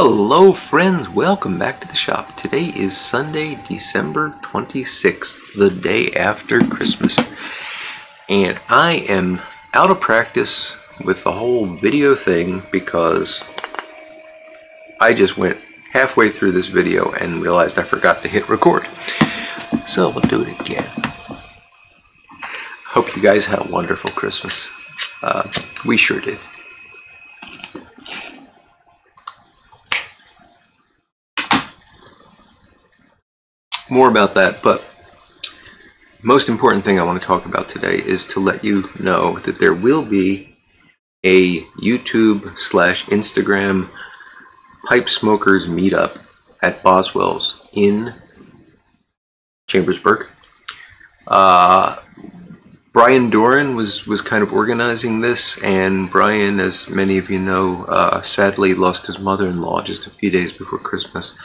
Hello friends, welcome back to the shop. Today is Sunday, December 26th, the day after Christmas. And I am out of practice with the whole video thing because I just went halfway through this video and realized I forgot to hit record. So we'll do it again. Hope you guys had a wonderful Christmas. Uh, we sure did. More about that, but most important thing I want to talk about today is to let you know that there will be a YouTube slash Instagram pipe smokers meetup at Boswell's in Chambersburg. Uh, Brian Doran was, was kind of organizing this, and Brian, as many of you know, uh, sadly lost his mother-in-law just a few days before Christmas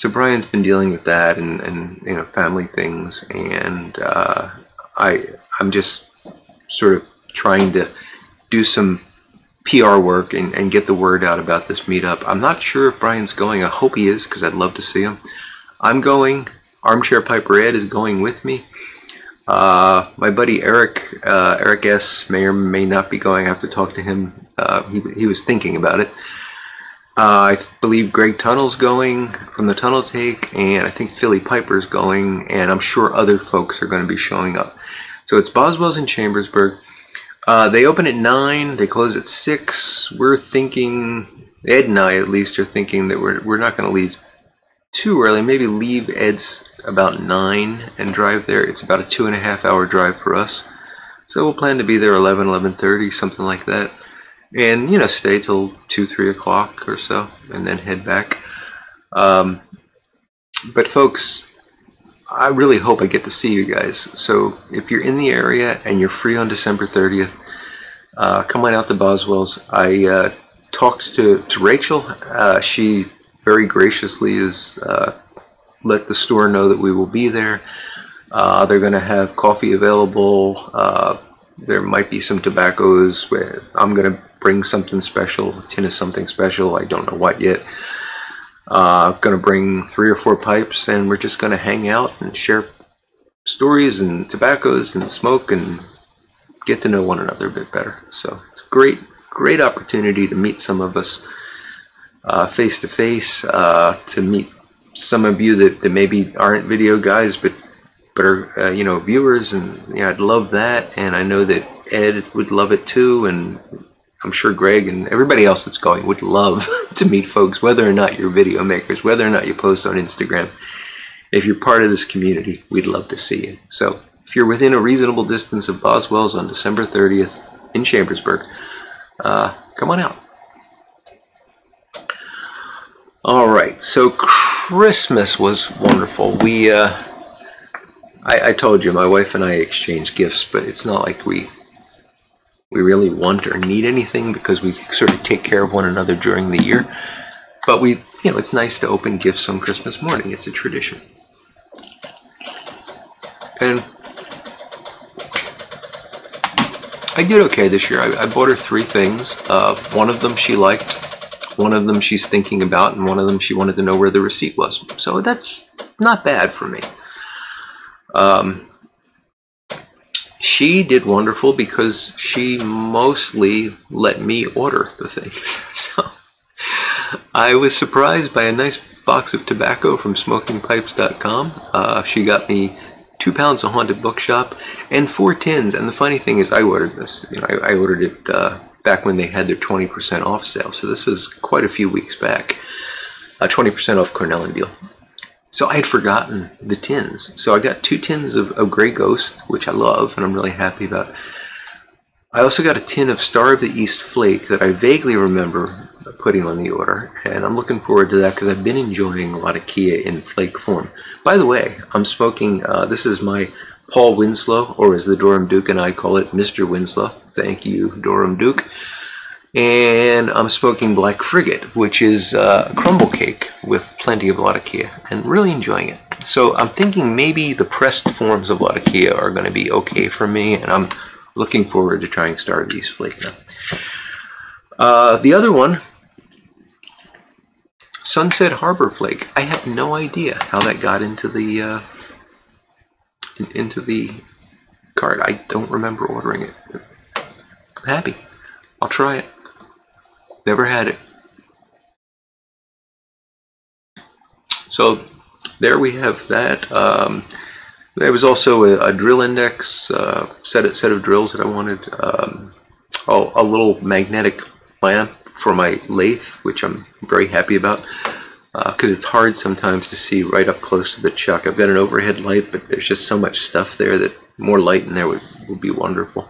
so Brian's been dealing with that and, and you know family things, and uh, I I'm just sort of trying to do some PR work and, and get the word out about this meetup. I'm not sure if Brian's going. I hope he is because I'd love to see him. I'm going. Armchair Piper Ed is going with me. Uh, my buddy Eric, uh, Eric S. may or may not be going. I have to talk to him. Uh, he, he was thinking about it. Uh, I believe Greg Tunnel's going from the Tunnel Take, and I think Philly Piper's going, and I'm sure other folks are going to be showing up. So it's Boswell's in Chambersburg. Uh, they open at 9, they close at 6. We're thinking, Ed and I at least are thinking that we're, we're not going to leave too early. Maybe leave Ed's about 9 and drive there. It's about a two and a half hour drive for us. So we'll plan to be there 11, 11.30, something like that and you know stay till two three o'clock or so and then head back. Um, but folks i really hope i get to see you guys. So if you're in the area and you're free on december 30th uh, come on out to boswell's. I uh, talked to, to rachel. Uh, she very graciously has uh, let the store know that we will be there. Uh, they're going to have coffee available. Uh, there might be some tobaccos i'm going to bring something special, a tin of something special. I don't know what yet. Uh, gonna bring three or four pipes, and we're just gonna hang out and share stories and tobaccos and smoke and get to know one another a bit better. So it's a great, great opportunity to meet some of us face to face, to meet some of you that, that maybe aren't video guys, but but are uh, you know viewers, and you know, I'd love that, and I know that Ed would love it too, and I'm sure Greg and everybody else that's going would love to meet folks, whether or not you're video makers, whether or not you post on Instagram. If you're part of this community, we'd love to see you. So if you're within a reasonable distance of Boswell's on December 30th in Chambersburg, uh, come on out. All right, so Christmas was wonderful. We, uh, I, I told you, my wife and I exchanged gifts, but it's not like we we really want or need anything because we sort of take care of one another during the year. But we, you know, it's nice to open gifts on Christmas morning. It's a tradition. And I did okay this year. I, I bought her three things. Uh, one of them she liked, one of them she's thinking about, and one of them she wanted to know where the receipt was. So that's not bad for me. Um, she did wonderful because she mostly let me order the things. so I was surprised by a nice box of tobacco from smokingpipes.com. Uh, she got me two pounds of Haunted Bookshop and four tins. And the funny thing is, I ordered this. You know, I, I ordered it uh, back when they had their 20% off sale. So this is quite a few weeks back. Uh, 20% off Cornell and Diehl. So I had forgotten the tins. So I got two tins of, of Grey Ghost, which I love and I'm really happy about. I also got a tin of Star of the East Flake that I vaguely remember putting on the order, and I'm looking forward to that because I've been enjoying a lot of Kia in flake form. By the way, I'm smoking, uh, this is my Poul Winslow, or as the Durham Duke and I call it, Mr. Winslow. Thank you, Durham Duke and I'm smoking Black Frigate, which is uh, crumble cake with plenty of Latakia, and really enjoying it. So I'm thinking maybe the pressed forms of Latakia are going to be okay for me, and I'm looking forward to trying Star of the East Flake now. Uh, the other one Sunset Harbor Flake. I have no idea how that got into the uh, into the card. I don't remember ordering it. I'm happy. I'll try it. Never had it. So there we have that. Um, there was also a, a drill index uh, set set of drills that I wanted. Um, a, little magnetic lamp for my lathe, which I'm very happy about because uh, it's hard sometimes to see right up close to the chuck. I've got an overhead light, but there's just so much stuff there that more light in there would, would be wonderful.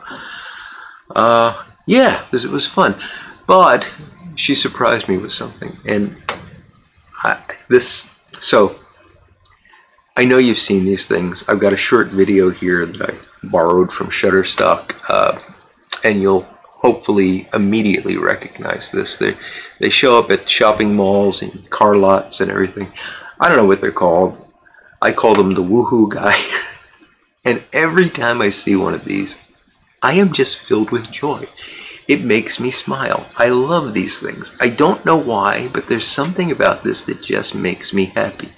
Uh, yeah, it was fun. But she surprised me with something. And I, this, so I know you've seen these things. I've got a short video here that I borrowed from Shutterstock, uh, and you'll hopefully immediately recognize this. They they show up at shopping malls and car lots and everything. I don't know what they're called. I call them the woohoo guy. and every time I see one of these, I am just filled with joy. It makes me smile. I love these things. I don't know why, but there's something about this that just makes me happy.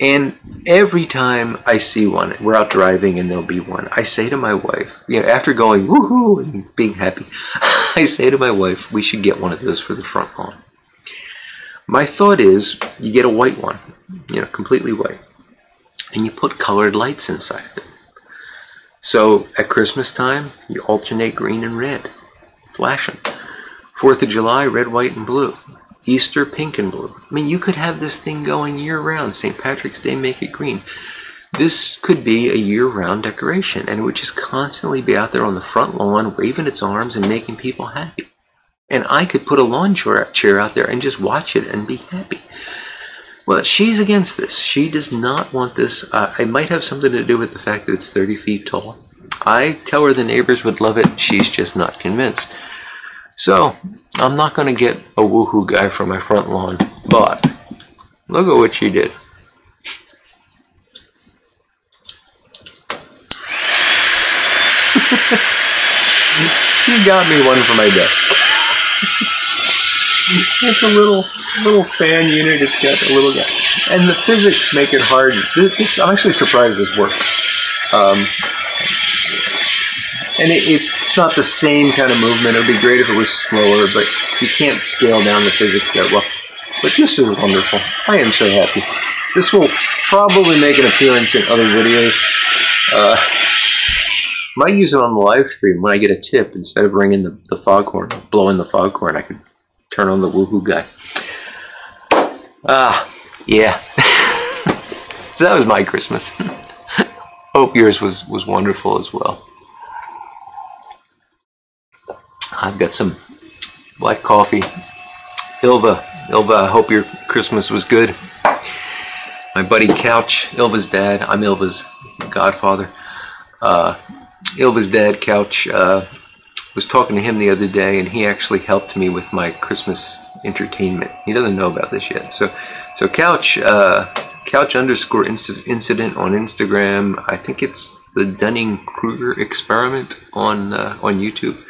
And every time I see one, we're out driving and there'll be one, I say to my wife, you know, after going woohoo and being happy, I say to my wife, we should get one of those for the front lawn. My thought is, you get a white one, you know, completely white, and you put colored lights inside of it. So at Christmas time, you alternate green and red, flashing. Fourth of July, red, white, and blue. Easter pink and blue. I mean, you could have this thing going year round. St. Patrick's Day, make it green. This could be a year round decoration, and it would just constantly be out there on the front lawn, waving its arms and making people happy. And I could put a lawn chair out there and just watch it and be happy. Well, she's against this. She does not want this. Uh, it might have something to do with the fact that it's 30 feet tall. I tell her the neighbors would love it. She's just not convinced. So, I'm not going to get a woohoo guy for my front lawn, but look at what she did. she got me one for my desk. it's a little little fan unit. It's got a little guy, and the physics make it hard. This, I'm actually surprised this works. Um, and it, it's not the same kind of movement. It would be great if it was slower, but you can't scale down the physics that well. But this is wonderful. I am so happy. This will probably make an appearance in other videos. Uh, might use it on the live stream when I get a tip. Instead of ringing the, the foghorn, blowing the foghorn, I could turn on the woohoo guy. Ah, yeah. so that was my Christmas. Hope yours was, was wonderful as well. I've got some black coffee. Ilva, Ilva, I hope your Christmas was good. My buddy Couch, Ilva's dad, I'm Ilva's godfather. Uh, Ilva's dad, Couch, uh, was talking to him the other day and he actually helped me with my Christmas entertainment. He doesn't know about this yet. So, so Couch, uh, Couch underscore incident on Instagram. I think it's the Dunning Kruger experiment on uh, on YouTube.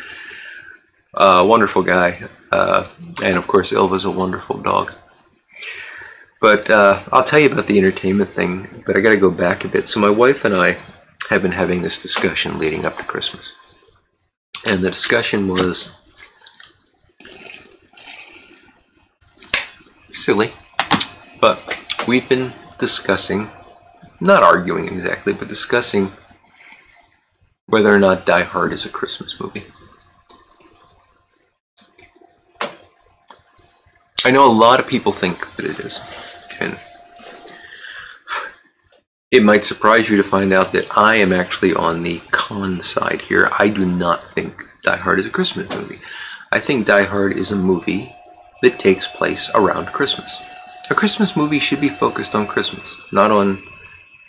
Uh, wonderful guy. Uh, and of course, Ilva's a wonderful dog. But uh, I'll tell you about the entertainment thing, but I got to go back a bit. So, my wife and I have been having this discussion leading up to Christmas. And the discussion was silly, but we've been discussing, not arguing exactly, but discussing whether or not Die Hard is a Christmas movie. I know a lot of people think that it is. And it might surprise you to find out that I am actually on the con side here. I do not think Die Hard is a Christmas movie. I think Die Hard is a movie that takes place around Christmas. A Christmas movie should be focused on Christmas, not on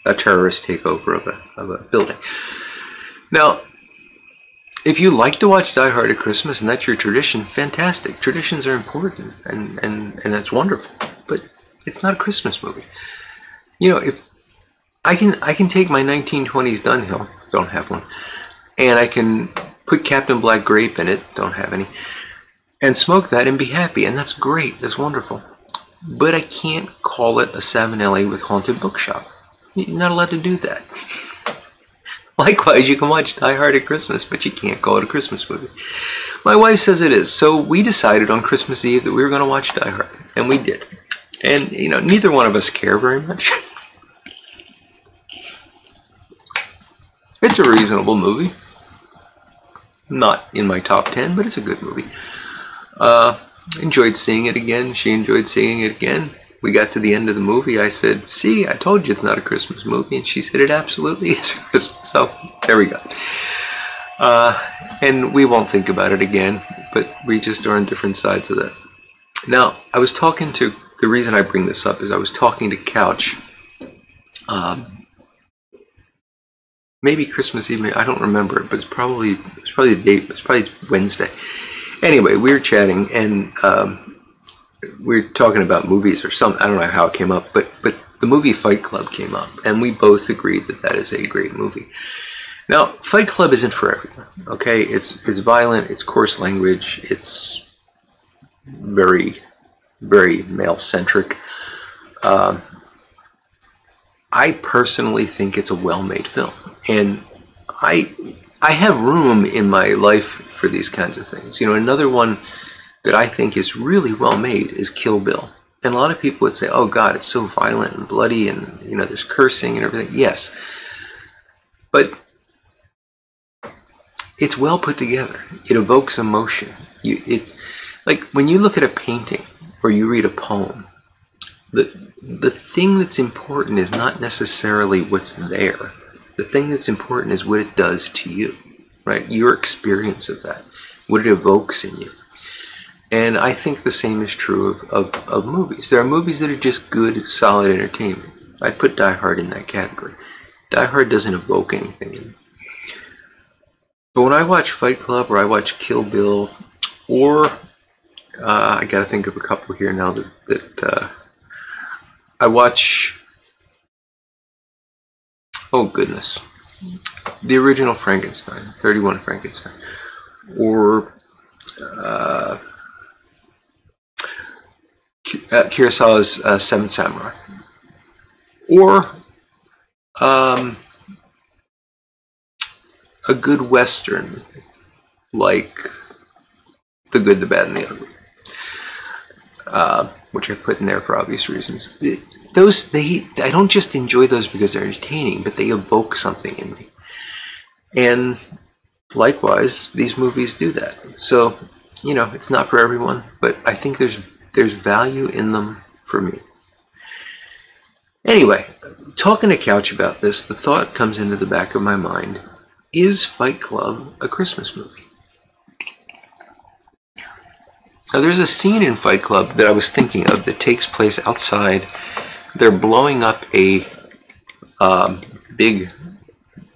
a terrorist takeover of a, of a building. Now, if you like to watch Die Hard at Christmas and that's your tradition, fantastic. Traditions are important and, and, and that's wonderful. But it's not a Christmas movie. You know, if I can I can take my 1920s Dunhill, don't have one, and I can put Captain Black Grape in it, don't have any, and smoke that and be happy, and that's great, that's wonderful. but I can't call it a Savinelli with Haunted Bookshop. You're not allowed to do that. Likewise, you can watch Die Hard at Christmas, but you can't call it a Christmas movie. My wife says it is, so we decided on Christmas Eve that we were going to watch Die Hard, and we did. And, you know, neither one of us care very much. it's a reasonable movie. Not in my top 10, but it's a good movie. Uh, enjoyed seeing it again. She enjoyed seeing it again. We got to the end of the movie. I said, See, I told you it's not a Christmas movie. And she said, It absolutely is Christmas. So there we go. Uh, and we won't think about it again, but we just are on different sides of that. Now, I was talking to, the reason I bring this up is I was talking to Couch. Um, maybe Christmas Eve, I don't remember but it's probably, it's probably the date, it's probably Wednesday anyway, we were chatting and um, we were talking about movies or something. I don't know how it came up, but but the movie Fight Club came up, and we both agreed that that is a great movie. Now, Fight Club isn't for everyone. Okay, it's it's violent, it's coarse language, it's very very male centric. Um, I personally think it's a well made film, and I I have room in my life for these kinds of things. You know, another one that I think is really well made is Kill Bill. And a lot of people would say, oh God, it's so violent and bloody and, you know, there's cursing and everything. Yes. But it's well put together. It evokes emotion. You, it, like when you look at a painting or you read a poem, the, the thing that's important is not necessarily what's there. The thing that's important is what it does to you right? Your experience of that, what it evokes in you. And I think the same is true of, of, of movies. There are movies that are just good, solid entertainment. I put Die Hard in that category. Die Hard doesn't evoke anything. But when I watch Fight Club or I watch Kill Bill, or uh, I got to think of a couple here now that, that uh, I watch. Oh, goodness the original Frankenstein, 31 Frankenstein, or uh, uh, Kurosawa's uh, Seven Samurai, or um, a good Western like The Good, the Bad, and the Ugly, uh, which I put in there for obvious reasons. It, those they I don't just enjoy those because they're entertaining, but they evoke something in me. And likewise, these movies do that. So, you know, it's not for everyone, but I think there's there's value in them for me. Anyway, talking to Couch about this, the thought comes into the back of my mind is Fight Club a Christmas movie? Now, there's a scene in Fight Club that I was thinking of that takes place outside they're blowing up a um, big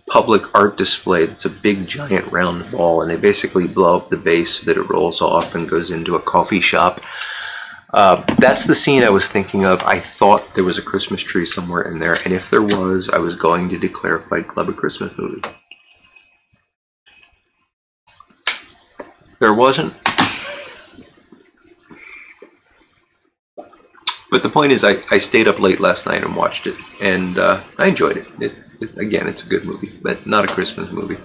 public art display that's a big giant round ball and they basically blow up the base so that it rolls off and goes into a coffee shop uh, that's the scene I was thinking of. I thought there was a Christmas tree somewhere in there, and if there was, I was going to declare Fight Club a Christmas movie. There wasn't. But the point is, I, I stayed up late last night and watched it, and uh, I enjoyed it. It's it, again, it's a good movie, but not a Christmas movie.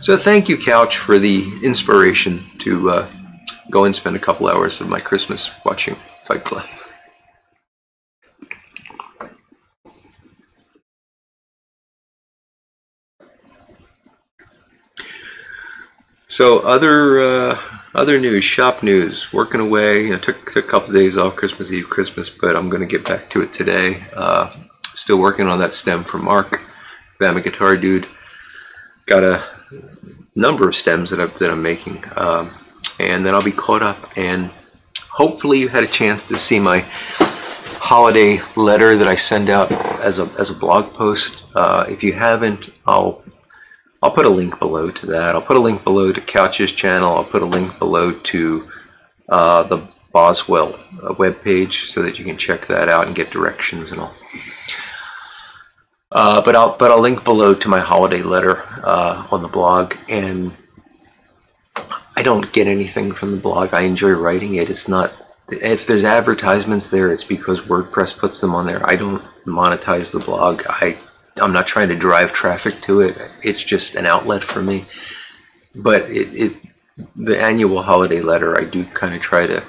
So thank you, Couch, for the inspiration to uh, go and spend a couple hours of my Christmas watching Fight Club. So other. Uh, other news, shop news, working away. Took, took a couple of days off Christmas Eve, Christmas, but I'm going to get back to it today. Uh, still working on that stem for Mark, Bama Guitar Dude. Got a number of stems that, i that I'm making, um, and then I'll be caught up. And hopefully, you had a chance to see my holiday letter that I send out as a as a blog post. Uh, if you haven't, I'll I'll put a link below to that. I'll put a link below to Couch's channel. I'll put a link below to uh, the Boswell uh, webpage so that you can check that out and get directions and all. Uh, but I'll but I'll link below to my holiday letter uh, on the blog, and I don't get anything from the blog. I enjoy writing it. It's not if there's advertisements there, it's because WordPress puts them on there. I don't monetize the blog. I I'm not trying to drive traffic to it. It's just an outlet for me. But it, it the annual holiday letter, I do kind of try to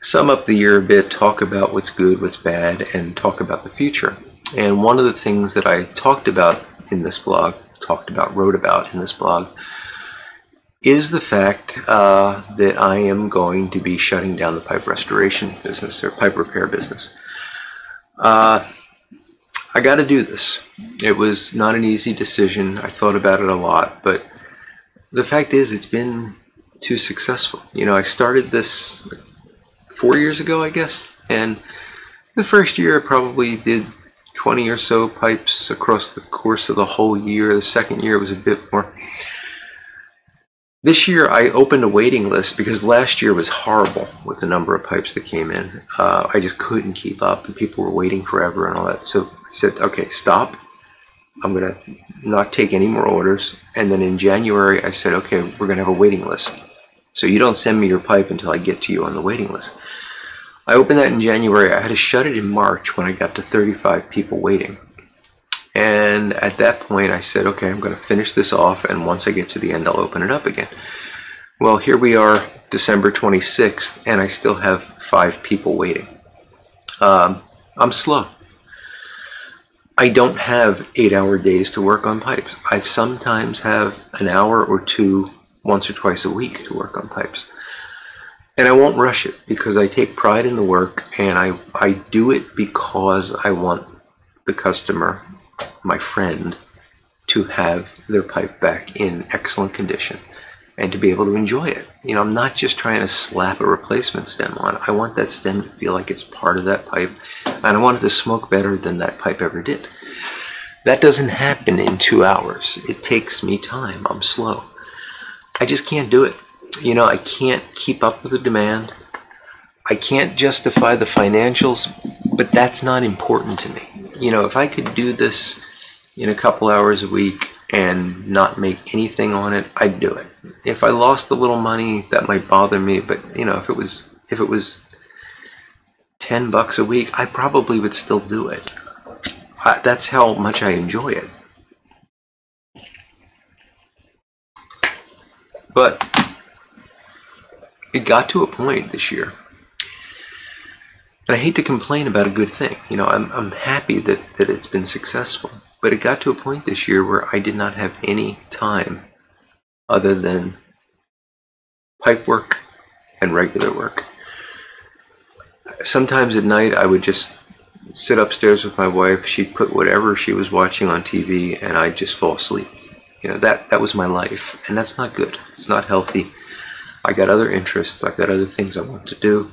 sum up the year a bit, talk about what's good, what's bad, and talk about the future. And one of the things that I talked about in this blog, talked about, wrote about in this blog, is the fact uh, that I am going to be shutting down the pipe restoration business or pipe repair business. Uh, I got to do this. It was not an easy decision. I thought about it a lot, but the fact is, it's been too successful. You know, I started this four years ago, I guess, and the first year I probably did 20 or so pipes across the course of the whole year. The second year was a bit more. This year I opened a waiting list because last year was horrible with the number of pipes that came in. Uh, I just couldn't keep up and people were waiting forever and all that. So I said, okay, stop. I'm going to not take any more orders. And then in January, I said, okay, we're going to have a waiting list. So you don't send me your pipe until I get to you on the waiting list. I opened that in January. I had to shut it in March when I got to 35 people waiting. And at that point, I said, okay, I'm going to finish this off, and once I get to the end, I'll open it up again. Well, here we are, December 26th, and I still have five people waiting. Um, I'm slow. I don't have eight hour days to work on pipes. I sometimes have an hour or two once or twice a week to work on pipes. And I won't rush it because I take pride in the work and I, I do it because I want the customer, my friend, to have their pipe back in excellent condition and to be able to enjoy it. You know, I'm not just trying to slap a replacement stem on. I want that stem to feel like it's part of that pipe and I want it to smoke better than that pipe ever did. That doesn't happen in two hours. It takes me time. I'm slow. I just can't do it you know, I can't keep up with the demand. I can't justify the financials, but that's not important to me. You know, if I could do this in a couple hours a week and not make anything on it, I'd do it. If I lost a little money, that might bother me, but you know, if it was if it was 10 bucks a week, I probably would still do it. I, that's how much I enjoy it. But it got to a point this year. And I hate to complain about a good thing. You know, I'm, I'm happy that, that it's been successful. But it got to a point this year where I did not have any time other than pipe work and regular work. Sometimes at night I would just sit upstairs with my wife. She'd put whatever she was watching on TV and I'd just fall asleep. You know, that, that was my life. And that's not good. It's not healthy. I got other interests. I've got other things I want to do.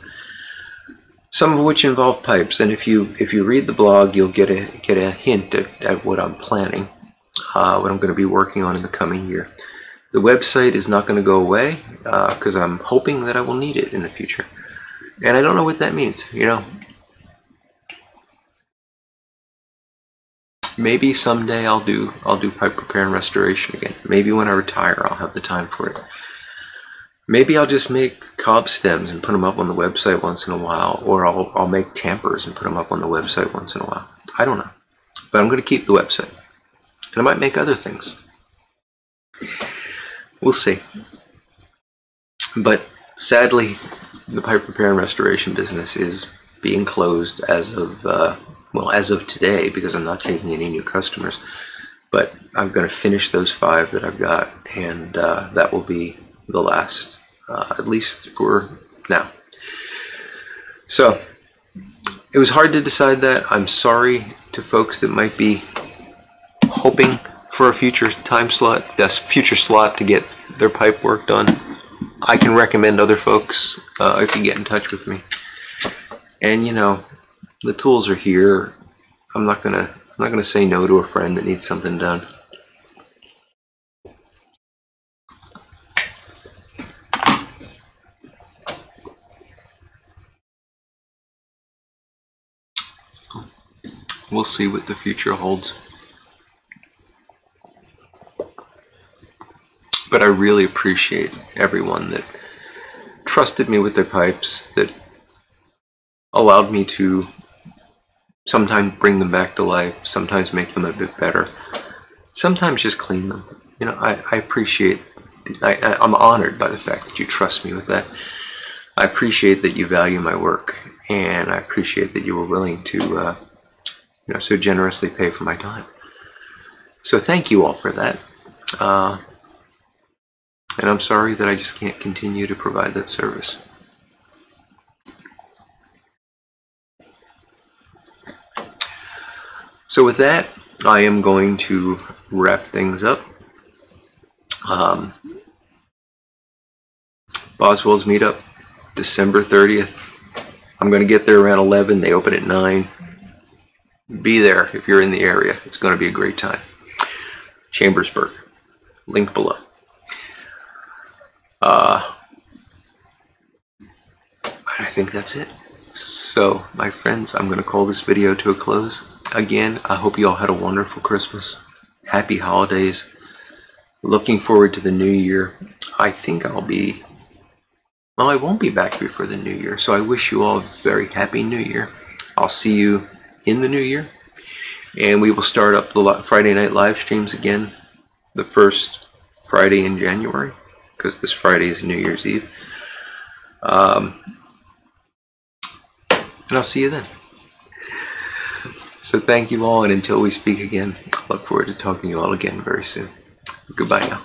Some of which involve pipes, and if you if you read the blog, you'll get a get a hint at, at what I'm planning, uh, what I'm going to be working on in the coming year. The website is not going to go away because uh, I'm hoping that I will need it in the future, and I don't know what that means. You know, maybe someday I'll do I'll do pipe repair and restoration again. Maybe when I retire, I'll have the time for it. Maybe I'll just make cob stems and put them up on the website once in a while, or I'll, I'll make tampers and put them up on the website once in a while. I don't know. But I'm going to keep the website. And I might make other things. We'll see. But sadly, the pipe repair and restoration business is being closed as of, uh, well, as of today because I'm not taking any new customers. But I'm going to finish those five that I've got, and uh, that will be the last, uh, at least for now. So it was hard to decide that. I'm sorry to folks that might be hoping for a future time slot, this future slot to get their pipe work done. I can recommend other folks uh, if you get in touch with me. And you know, the tools are here. I'm not gonna I'm not gonna say no to a friend that needs something done. We'll see what the future holds. But I really appreciate everyone that trusted me with their pipes, that allowed me to sometimes bring them back to life, sometimes make them a bit better, sometimes just clean them. You know, I, I appreciate, I, I, I'm honored by the fact that you trust me with that. I appreciate that you value my work, and I appreciate that you were willing to, uh, you know, so generously pay for my time. So thank you all for that. Uh, and I'm sorry that I just can't continue to provide that service. So with that, I am going to wrap things up. Um, Boswell's meetup, December 30th. I'm going to get there around 11. They open at 9. Be there if you're in the area. It's going to be a great time. Chambersburg. Link below. Uh, I think that's it. So, my friends, I'm going to call this video to a close. Again, I hope you all had a wonderful Christmas. Happy holidays. Looking forward to the new year. I think I'll be, well, I won't be back before the new year. So, I wish you all a very happy new year. I'll see you in the new year. And we will start up the Friday night live streams again the first Friday in January because this Friday is New Year's Eve. Um, and I'll see you then. So thank you all, and until we speak again, I look forward to talking to you all again very soon. Goodbye now.